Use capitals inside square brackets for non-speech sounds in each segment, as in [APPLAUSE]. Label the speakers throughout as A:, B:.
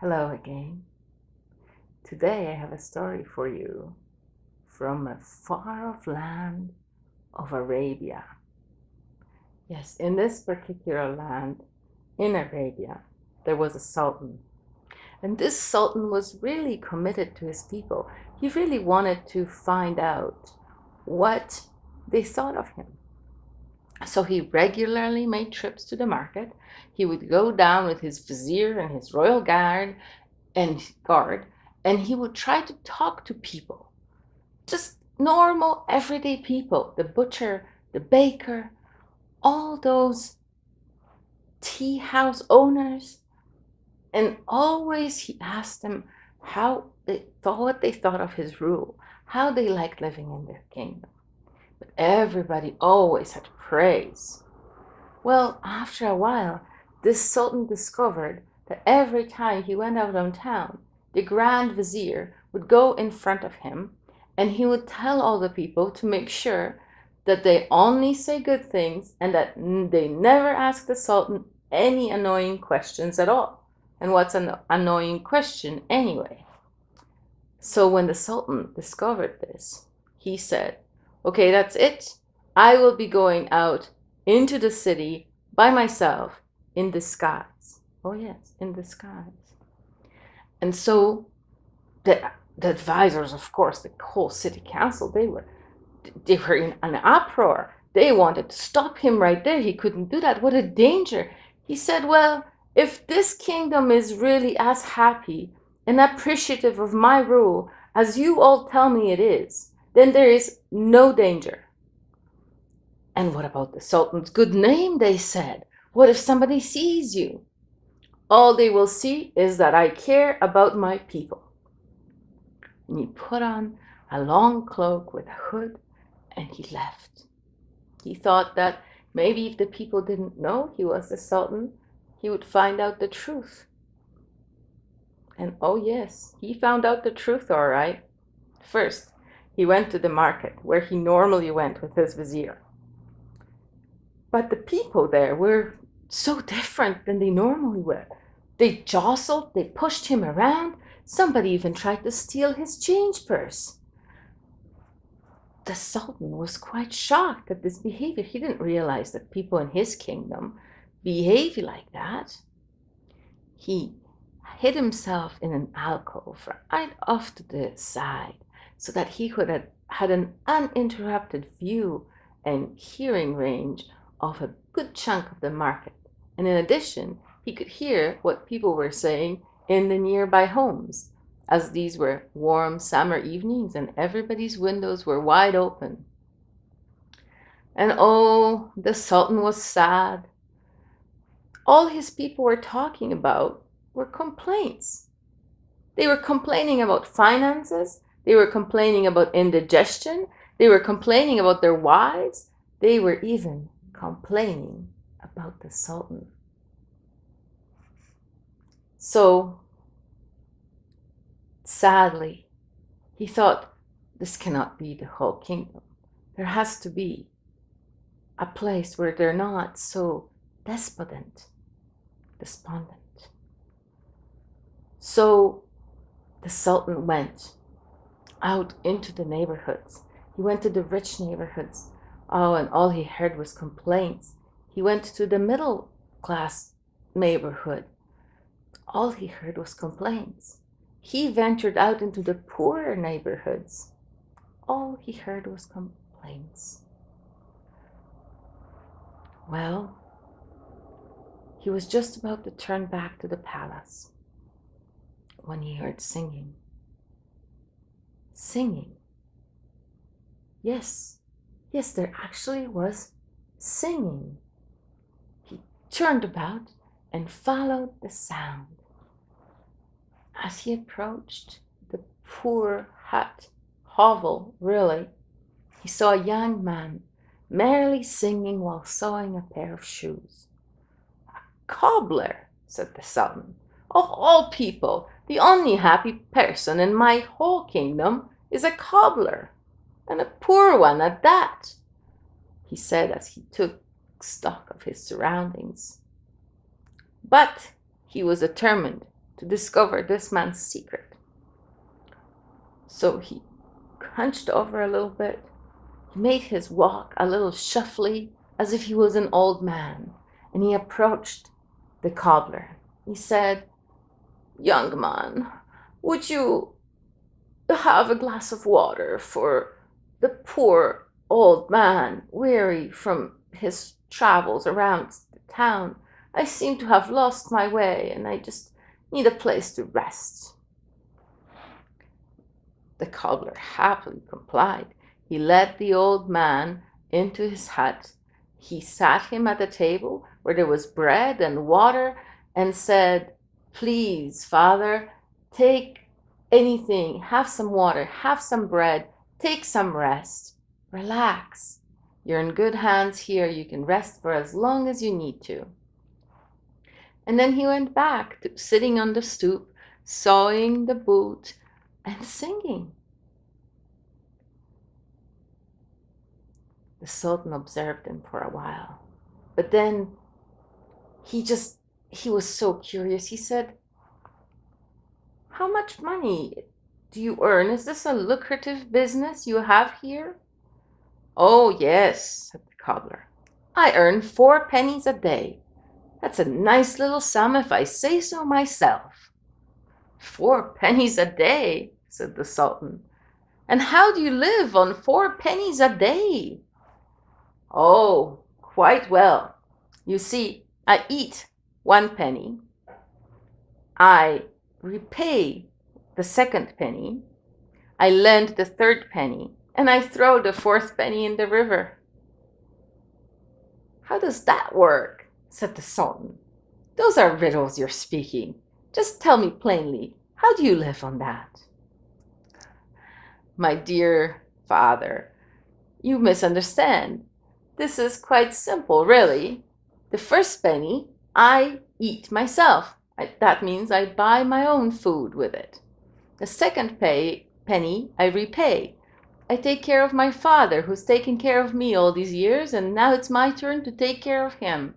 A: Hello again. Today I have a story for you from a far off land of Arabia. Yes, in this particular land in Arabia, there was a sultan. And this sultan was really committed to his people. He really wanted to find out what they thought of him. So he regularly made trips to the market. He would go down with his vizier and his royal guard and guard, and he would try to talk to people. Just normal, everyday people, the butcher, the baker, all those tea house owners. And always he asked them how they thought what they thought of his rule, how they liked living in their kingdom. But everybody always had praise. Well, after a while, this sultan discovered that every time he went out on town, the grand vizier would go in front of him and he would tell all the people to make sure that they only say good things and that they never ask the sultan any annoying questions at all. And what's an annoying question anyway? So when the sultan discovered this, he said, Okay, that's it. I will be going out into the city by myself in disguise. Oh, yes, in disguise. And so the, the advisors, of course, the whole city council, they were they were in an uproar. They wanted to stop him right there. He couldn't do that. What a danger. He said, Well, if this kingdom is really as happy and appreciative of my rule as you all tell me it is, then there is no danger. And what about the Sultan's good name? They said. What if somebody sees you? All they will see is that I care about my people. And he put on a long cloak with a hood and he left. He thought that maybe if the people didn't know he was the Sultan, he would find out the truth. And oh, yes, he found out the truth all right. First, he went to the market where he normally went with his vizier. But the people there were so different than they normally were. They jostled, they pushed him around. Somebody even tried to steal his change purse. The Sultan was quite shocked at this behavior. He didn't realize that people in his kingdom behave like that. He hid himself in an alcove right off to the side so that he could have had an uninterrupted view and hearing range of a good chunk of the market. And in addition, he could hear what people were saying in the nearby homes, as these were warm summer evenings and everybody's windows were wide open. And oh, the Sultan was sad. All his people were talking about were complaints. They were complaining about finances, they were complaining about indigestion, they were complaining about their wives, they were even complaining about the Sultan. So, sadly, he thought this cannot be the whole kingdom. There has to be a place where they're not so despondent, despondent. So the Sultan went out into the neighborhoods. He went to the rich neighborhoods Oh, and all he heard was complaints. He went to the middle class neighborhood. All he heard was complaints. He ventured out into the poorer neighborhoods. All he heard was complaints. Well, he was just about to turn back to the palace when he heard singing. Singing. Yes, Yes, there actually was singing. He turned about and followed the sound. As he approached the poor hut, hovel, really, he saw a young man merrily singing while sewing a pair of shoes. A cobbler, said the Sultan. Of all people, the only happy person in my whole kingdom is a cobbler and a poor one at that, he said as he took stock of his surroundings. But he was determined to discover this man's secret. So he hunched over a little bit. He made his walk a little shuffly, as if he was an old man, and he approached the cobbler. He said, Young man, would you have a glass of water for the poor old man, weary from his travels around the town? I seem to have lost my way and I just need a place to rest. The cobbler happily complied. He led the old man into his hut. He sat him at the table where there was bread and water and said, Please, Father, take anything, have some water, have some bread, take some rest, relax. You're in good hands here. You can rest for as long as you need to. And then he went back to sitting on the stoop, sawing the boot and singing. The Sultan observed him for a while, but then he just, he was so curious. He said, How much money do you earn? Is this a lucrative business you have here? Oh, yes, said the cobbler. I earn four pennies a day. That's a nice little sum if I say so myself. Four pennies a day, said the Sultan. And how do you live on four pennies a day? Oh, quite well. You see, I eat one penny. I repay the second penny. I lend the third penny. And I throw the fourth penny in the river. How does that work? said the Sultan. Those are riddles you're speaking. Just tell me plainly, how do you live on that? My dear father, you misunderstand. This is quite simple, really. The first penny I eat myself. That means I buy my own food with it. The second pay, penny I repay. I take care of my father, who's taken care of me all these years, and now it's my turn to take care of him.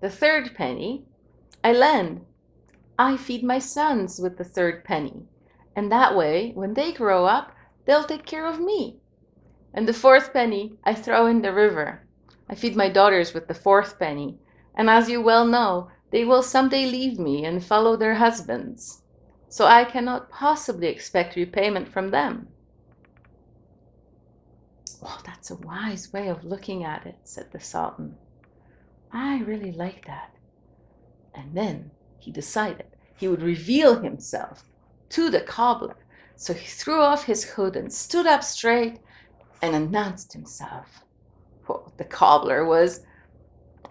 A: The third penny I lend. I feed my sons with the third penny. And that way, when they grow up, they'll take care of me. And the fourth penny I throw in the river. I feed my daughters with the fourth penny. And as you well know, they will someday leave me and follow their husbands. So I cannot possibly expect repayment from them. Oh, that's a wise way of looking at it, said the Sultan. I really like that. And then he decided he would reveal himself to the cobbler. So he threw off his hood and stood up straight and announced himself. Well, the cobbler was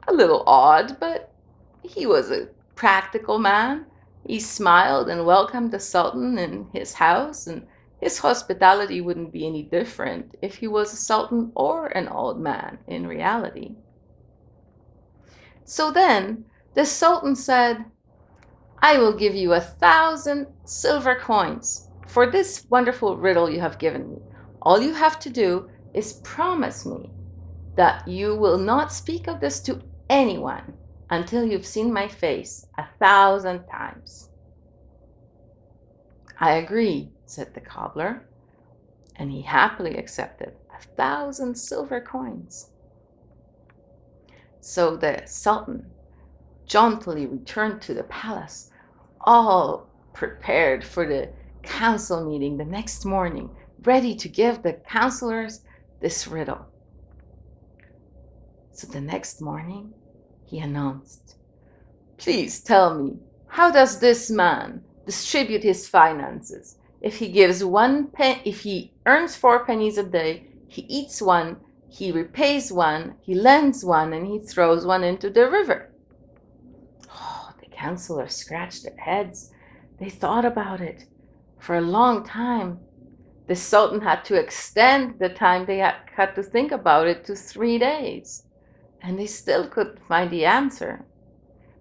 A: a little odd, but he was a practical man. He smiled and welcomed the Sultan in his house, and his hospitality wouldn't be any different if he was a Sultan or an old man in reality. So then the Sultan said, I will give you a thousand silver coins for this wonderful riddle you have given me. All you have to do is promise me that you will not speak of this to anyone until you've seen my face a thousand times. I agree, said the cobbler, and he happily accepted a thousand silver coins. So the Sultan jauntily returned to the palace, all prepared for the council meeting the next morning, ready to give the counselors this riddle. So the next morning, he announced, Please tell me, how does this man distribute his finances? If he gives one pen, if he earns four pennies a day, he eats one, he repays one, he lends one, and he throws one into the river. Oh, the counselors scratched their heads. They thought about it for a long time. The Sultan had to extend the time they had, had to think about it to three days, and they still couldn't find the answer.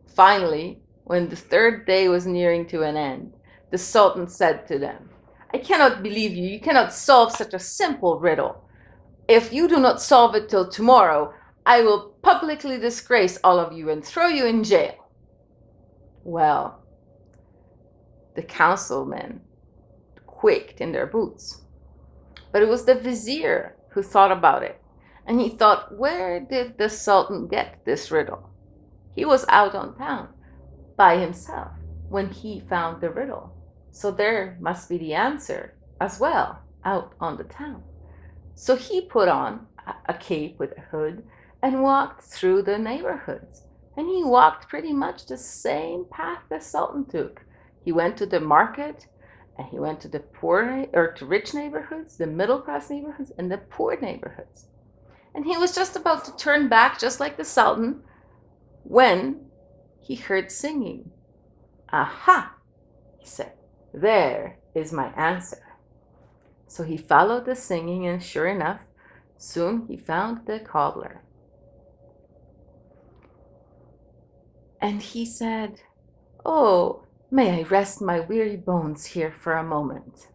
A: Finally, when the third day was nearing to an end, the Sultan said to them, I cannot believe you. You cannot solve such a simple riddle. If you do not solve it till tomorrow, I will publicly disgrace all of you and throw you in jail. Well, the councilmen quaked in their boots. But it was the vizier who thought about it. And he thought, where did the Sultan get this riddle? He was out on town by himself when he found the riddle. So there must be the answer as well out on the town. So he put on a cape with a hood and walked through the neighborhoods. And he walked pretty much the same path the Sultan took. He went to the market and he went to the poor or to rich neighborhoods, the middle class neighborhoods, and the poor neighborhoods. And he was just about to turn back, just like the Sultan, when he heard singing. Aha, he said, there is my answer. So he followed the singing, and sure enough, soon he found the cobbler. And he said, Oh, may I rest my weary bones here for a moment?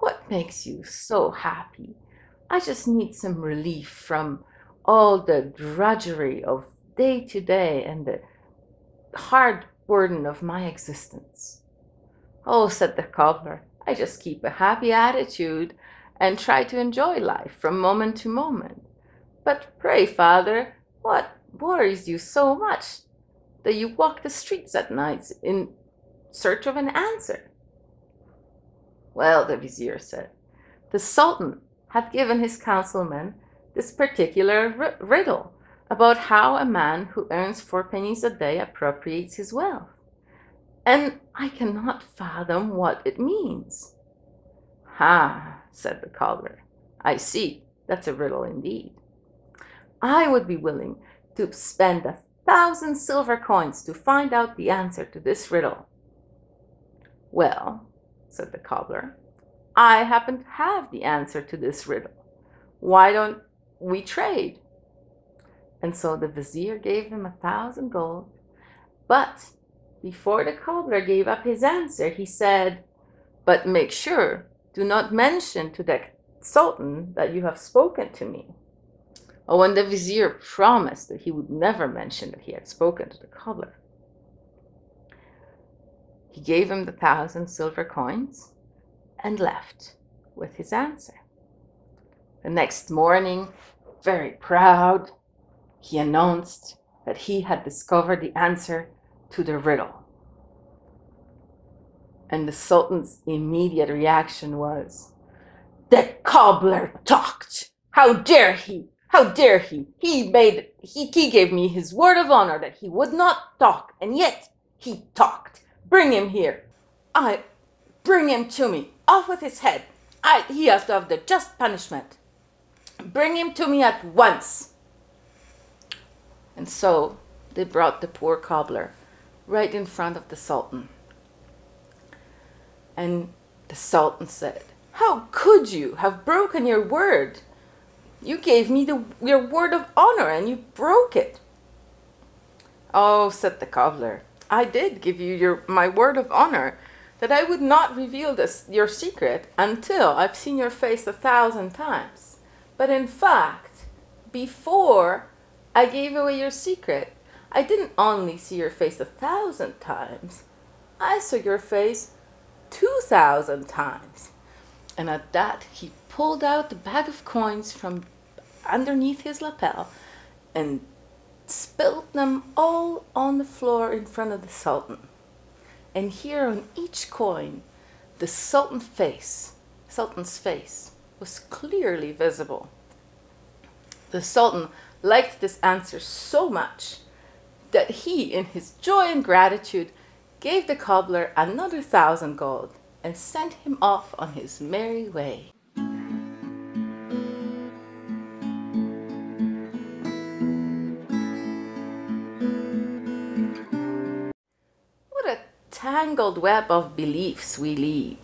A: What makes you so happy? I just need some relief from all the drudgery of day to day and the hard burden of my existence. Oh, said the cobbler, I just keep a happy attitude and try to enjoy life from moment to moment. But pray, father, what worries you so much that you walk the streets at nights in search of an answer? Well, the vizier said, the sultan had given his councilman this particular riddle about how a man who earns four pennies a day appropriates his wealth. And I cannot fathom what it means. Ha, said the cobbler. I see. That's a riddle indeed. I would be willing to spend a thousand silver coins to find out the answer to this riddle. Well, said the cobbler, I happen to have the answer to this riddle. Why don't we trade? And so the vizier gave him a thousand gold. But before the cobbler gave up his answer, he said, But make sure, do not mention to the sultan that you have spoken to me. Oh, and the vizier promised that he would never mention that he had spoken to the cobbler. He gave him the thousand silver coins and left with his answer. The next morning, very proud, he announced that he had discovered the answer to the riddle. And the Sultan's immediate reaction was, The cobbler talked! How dare he! How dare he? He made he, he gave me his word of honor that he would not talk, and yet he talked. Bring him here. I bring him to me. Off with his head. I he has to have the just punishment. Bring him to me at once. And so they brought the poor cobbler right in front of the Sultan. And the Sultan said, How could you have broken your word? You gave me the, your word of honor and you broke it. Oh, said the cobbler, I did give you your, my word of honor that I would not reveal this, your secret until I've seen your face a thousand times. But in fact, before I gave away your secret. I didn't only see your face a thousand times, I saw your face two thousand times. And at that, he pulled out the bag of coins from underneath his lapel and spilled them all on the floor in front of the Sultan. And here on each coin, the Sultan's face, Sultan's face, was clearly visible. The Sultan liked this answer so much that he, in his joy and gratitude, gave the cobbler another thousand gold and sent him off on his merry way. Tangled web of beliefs we lead.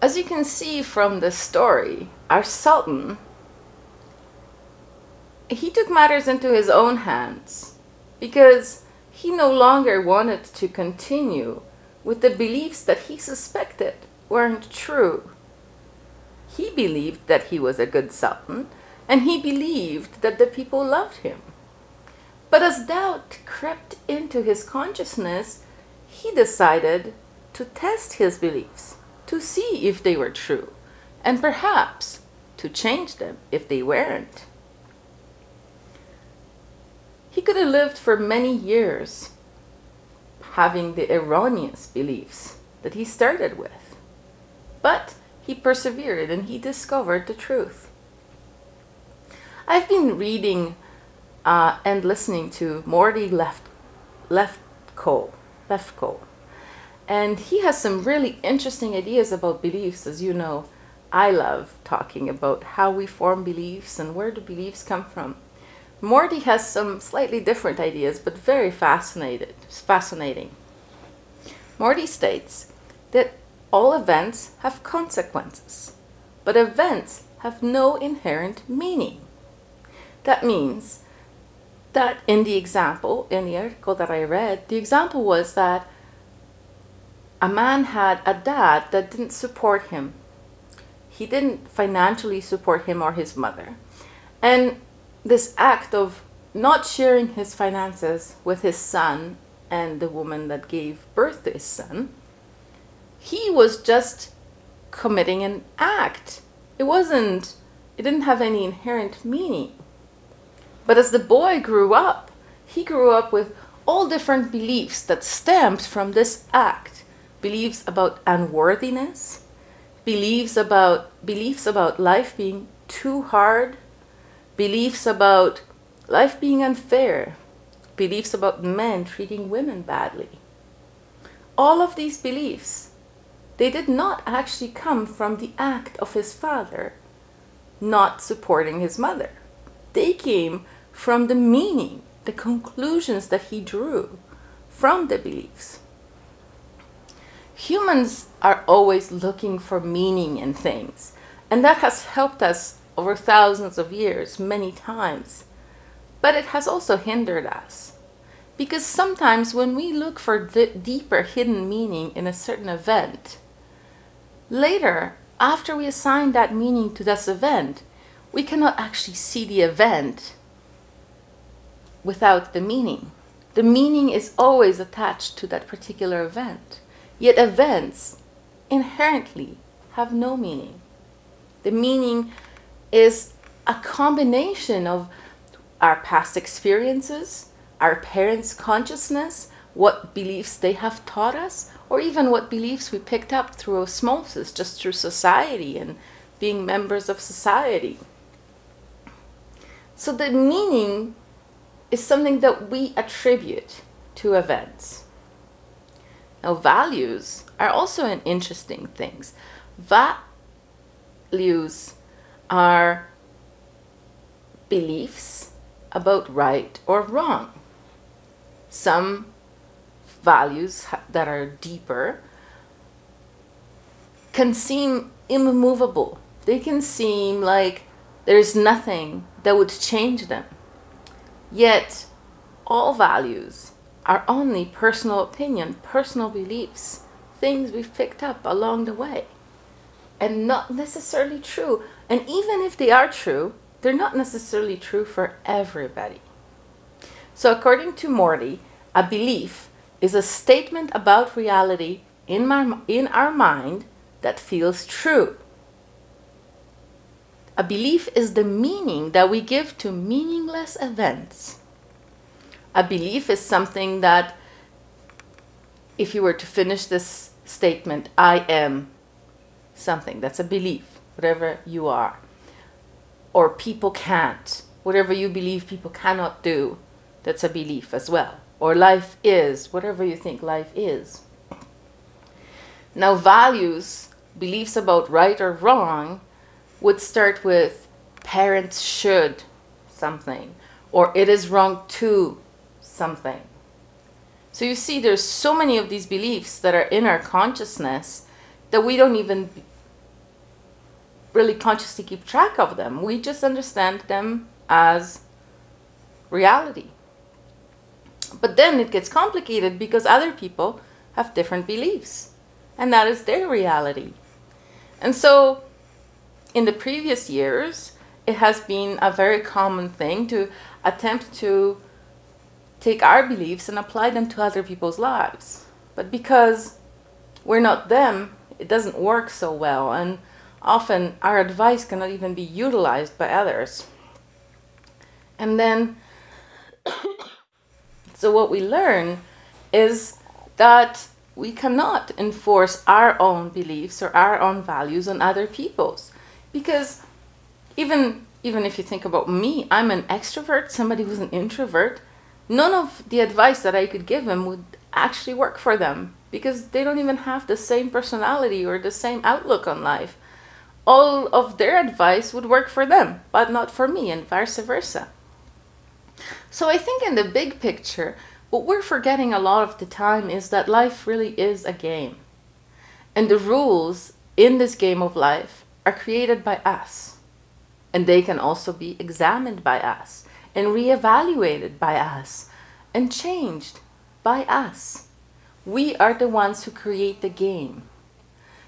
A: As you can see from the story, our Sultan he took matters into his own hands because he no longer wanted to continue with the beliefs that he suspected weren't true. He believed that he was a good sultan and he believed that the people loved him. But as doubt crept into his consciousness, he decided to test his beliefs, to see if they were true, and perhaps to change them if they weren't. He could have lived for many years having the erroneous beliefs that he started with. But he persevered and he discovered the truth. I've been reading uh, and listening to Morty Left Lefkoe, Lefkoe, and he has some really interesting ideas about beliefs. As you know, I love talking about how we form beliefs and where do beliefs come from. Morty has some slightly different ideas, but very fascinated, fascinating. Morty states that all events have consequences, but events have no inherent meaning. That means that in the example, in the article that I read, the example was that a man had a dad that didn't support him. He didn't financially support him or his mother. And this act of not sharing his finances with his son and the woman that gave birth to his son, he was just committing an act. It wasn't, it didn't have any inherent meaning. But as the boy grew up, he grew up with all different beliefs that stemmed from this act beliefs about unworthiness, beliefs about beliefs about life being too hard beliefs about life being unfair, beliefs about men treating women badly. All of these beliefs, they did not actually come from the act of his father not supporting his mother. They came from the meaning, the conclusions that he drew from the beliefs. Humans are always looking for meaning in things, and that has helped us over thousands of years many times. But it has also hindered us. Because sometimes when we look for the deeper hidden meaning in a certain event, later, after we assign that meaning to this event, we cannot actually see the event without the meaning. The meaning is always attached to that particular event. Yet events inherently have no meaning. The meaning is a combination of our past experiences, our parents' consciousness, what beliefs they have taught us, or even what beliefs we picked up through osmosis, just through society and being members of society. So the meaning is something that we attribute to events. Now, values are also an interesting things. Values are beliefs about right or wrong. Some values that are deeper can seem immovable. They can seem like there's nothing that would change them. Yet, all values are only personal opinion, personal beliefs, things we've picked up along the way, and not necessarily true. And even if they are true, they're not necessarily true for everybody. So, according to Morty, a belief is a statement about reality in, my, in our mind that feels true. A belief is the meaning that we give to meaningless events. A belief is something that, if you were to finish this statement, I am something, that's a belief whatever you are. Or people can't. Whatever you believe people cannot do, that's a belief as well. Or life is, whatever you think life is. Now, values, beliefs about right or wrong, would start with parents should something, or it is wrong to something. So you see, there's so many of these beliefs that are in our consciousness that we don't even really consciously keep track of them. We just understand them as reality. But then it gets complicated because other people have different beliefs, and that is their reality. And so, in the previous years, it has been a very common thing to attempt to take our beliefs and apply them to other people's lives. But because we're not them, it doesn't work so well, and often our advice cannot even be utilized by others. And then, [COUGHS] so what we learn is that we cannot enforce our own beliefs or our own values on other people's because even even if you think about me i'm an extrovert somebody who's an introvert. None of the advice that i could give them would actually work for them because they don't even have the same personality or the same outlook on life. All of their advice would work for them but not for me and vice versa. So i think in the big picture what we're forgetting a lot of the time is that life really is a game. And the rules in this game of life are created by us and they can also be examined by us and reevaluated by us and changed by us. We are the ones who create the game.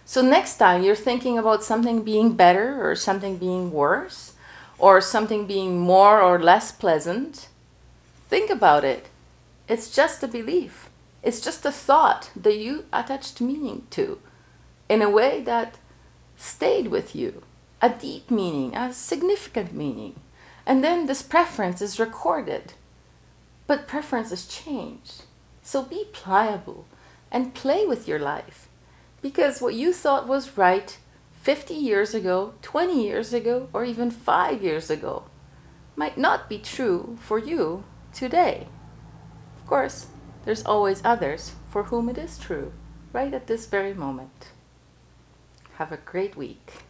A: So next time you're thinking about something being better or something being worse or something being more or less pleasant, think about it. It's just a belief. It's just a thought that you attached meaning to in a way that stayed with you a deep meaning, a significant meaning. And then this preference is recorded. But preference preferences change. So be pliable and play with your life. Because what you thought was right 50 years ago, 20 years ago, or even five years ago might not be true for you today. Of course, there's always others for whom it is true, right at this very moment. Have a great week.